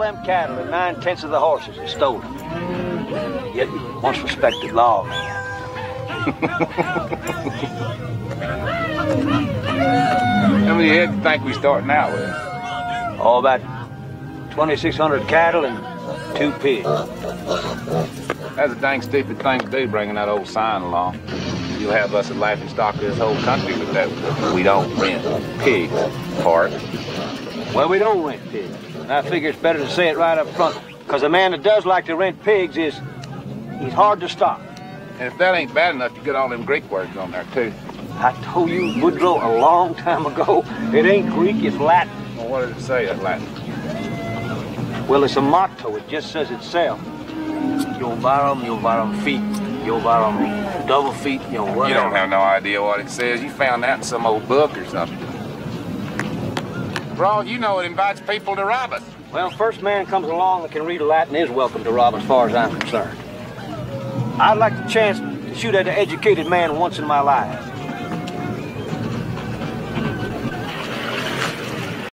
them cattle and nine-tenths of the horses are stolen. Yet once respected lawman. How many head do you think we starting out with? Oh, about 2,600 cattle and two pigs. That's a dang stupid thing to do, bringing that old sign along. You'll have us a laughing stock of this whole country with that we don't rent pigs part. Well, we don't rent pigs. And I figure it's better to say it right up front. Because a man that does like to rent pigs is... he's hard to stop. And if that ain't bad enough, you get all them Greek words on there, too. I told you, Woodrow, a long time ago, it ain't Greek, it's Latin. Well, what does it say, that Latin? Well, it's a motto. It just says itself. Jovarum, Jovarum feet. Jovarum double feet, you know, whatever. You don't have no idea what it says. You found that in some old book or something. For all you know, it invites people to rob us. Well, first man comes along that can read Latin is welcome to rob as far as I'm concerned. I'd like the chance to shoot at an educated man once in my life.